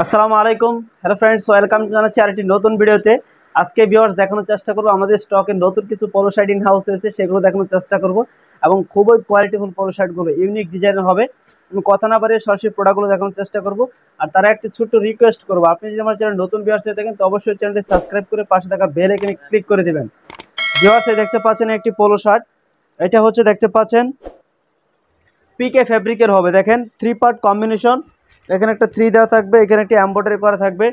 আসসালামু আলাইকুম। Hello friends welcome জানাচ্ছি আরেকটি নতুন ভিডিওতে। আজকে ভিউয়ার্স দেখানোর চেষ্টা করব, আমাদের স্টকে নতুন কিছু পোলো শার্ট ইন হাউস হয়েছে সেগুলো দেখানোর চেষ্টা করব এবং খুবই কোয়ালিটিফুল পোলো শার্টগুলো ইউনিক ডিজাইনের হবে। আমি কথা না পারে সরাসরি প্রোডাক্টগুলো দেখানোর চেষ্টা করব। আর তারা একটি ছোট্ট রিকোয়েস্ট করব, আপনি যদি আমার চ্যানেল নতুন ভিউয়ার্স হয়ে থাকেন, তো অবশ্যই চ্যানেলটি সাবস্ক্রাইব করে পাশে থাকা বেল এখানে ক্লিক করে দেবেন। ভিউয়ার্স এই দেখতে পাচ্ছেন একটি পোলো শার্ট এটা হচ্ছে, দেখতে পাচ্ছেন পিকে ফ্যাব্রিকের হবে, দেখেন থ্রি পার্ট কম্বিনেশন এখানে একটা থ্রি দেওয়া থাকবে, এখানে একটি এম্ব্রয়ডারি করা থাকবে।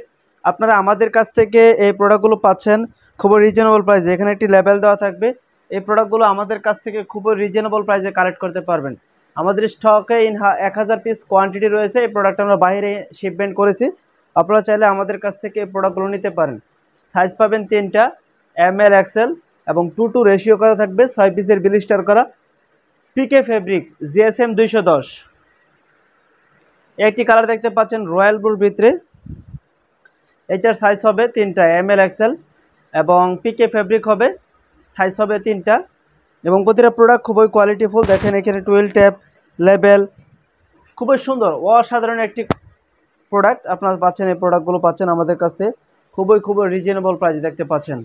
আপনারা আমাদের কাছ থেকে এই প্রোডাক্টগুলো পাচ্ছেন খুবই রিজনেবল প্রাইসে এখানে একটি লেবেল দেওয়া থাকবে। এই প্রোডাক্টগুলো আমাদের কাছ থেকে খুবই রিজনেবল প্রাইসে কালেক্ট করতে পারবেন। আমাদের স্টকে ইন এক হাজার পিস কোয়ান্টিটি রয়েছে, এই প্রোডাক্ট আমরা বাইরে শিপমেন্ট করেছি। আপনারা চাইলে আমাদের কাছ থেকে এই প্রোডাক্টগুলো নিতে পারেন। সাইজ পাবেন তিনটা এম এল এক্সেল এবং টু টু রেশিও করা থাকবে, ছয় পিসের বিলিস্টার করা। পিকে ফেব্রিক জিএসএম দুইশো দশ। একটি কালার দেখতে পাচ্ছেন রয়্যাল ব্লুর ভিতরে। এটার সাইজ হবে তিনটা এম এল এক্সেল এবং পিকে ফেব্রিক হবে সাইজ হবে তিনটা। এবং প্রতিটা প্রোডাক্ট খুবই কোয়ালিটিফুল দেখেন এখানে টুয়েলভ ট্যাপ লেবেল খুবই সুন্দর, অসাধারণ একটি প্রোডাক্ট আপনারা পাচ্ছেন, এই প্রোডাক্টগুলো পাচ্ছেন আমাদের কাছ থেকে। খুবই খুবই রিজনেবল প্রাইস দেখতে পাচ্ছেন।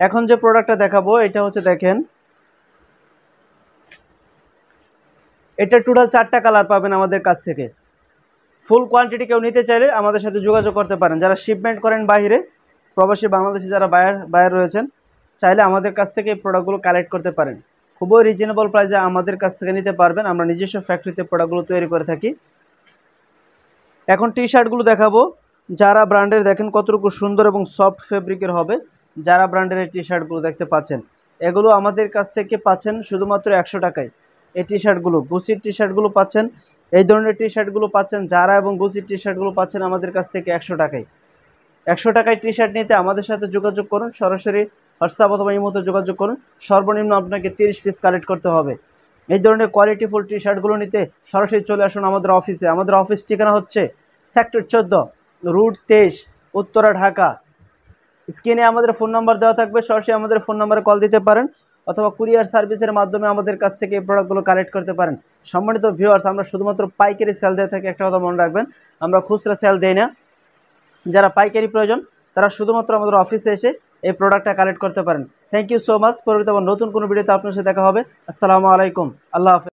এখন যে প্রোডাক্টটা দেখাবো, এটা হচ্ছে দেখেন এটা টোটাল চারটা কালার পাবেন আমাদের কাছ থেকে। ফুল কোয়ান্টিটি কেউ নিতে চাইলে আমাদের সাথে যোগাযোগ করতে পারেন। যারা শিপমেন্ট করেন বাইরে প্রবাসী বাংলাদেশি যারা বায়ার বায়ার রয়েছেন, চাইলে আমাদের কাছ থেকে এই প্রোডাক্টগুলো কালেক্ট করতে পারেন। খুবই রিজনেবল প্রাইসে আমাদের কাছ থেকে নিতে পারবেন। আমরা নিজস্ব ফ্যাক্টরিতে প্রোডাক্টগুলো তৈরি করে থাকি। এখন টি শার্টগুলো দেখাবো। যারা ব্র্যান্ডের দেখেন কতটুকু সুন্দর এবং সফট ফেব্রিকের হবে, যারা ব্র্যান্ডের টি শার্টগুলো দেখতে পাচ্ছেন, এগুলো আমাদের কাছ থেকে পাচ্ছেন শুধুমাত্র একশো টাকায়। এই টি শার্টগুলো গুচির টি শার্টগুলো পাচ্ছেন। এই ধরনের টি শার্টগুলো পাচ্ছেন যারা এবং গুচির টি শার্টগুলো পাচ্ছেন আমাদের কাছ থেকে একশো টাকায়। একশো টাকায় টি শার্ট নিতে আমাদের সাথে যোগাযোগ করুন, সরাসরি হোয়াটসঅ্যাপ অথবা এই মতো যোগাযোগ করুন। সর্বনিম্ন আপনাকে তিরিশ পিস কালেক্ট করতে হবে। এই ধরনের কোয়ালিটিফুল টি শার্টগুলো নিতে সরাসরি চলে আসুন আমাদের অফিসে আমাদের অফিস ঠিকানা হচ্ছে সেক্টর চোদ্দ রুট তেইশ, উত্তরা, ঢাকা। স্ক্রিনে আমাদের ফোন নাম্বার দেওয়া থাকবে, সরাসরি আমাদের ফোন নাম্বারে কল দিতে পারেন। অথবা কুরিয়ার সার্ভিসের মাধ্যমে আমাদের কাছ থেকে এই প্রোডাক্টগুলো কালেক্ট করতে পারেন। সম্মানিত ভিউয়ার্স আমরা শুধুমাত্র পাইকারি সেল দিয়ে থাকি একটা কথা মনে রাখবেন, আমরা খুচরা সেল দেই না। যারা পাইকারি প্রয়োজন, তারা শুধুমাত্র আমাদের অফিসে এসে এই প্রোডাক্টটা কালেক্ট করতে পারেন। থ্যাংক ইউ সো মাচ পরবর্তী নতুন কোনো ভিডিওতে আপনার সাথে দেখা হবে। আসসালামু আলাইকুম। আল্লাহ হাফেজ।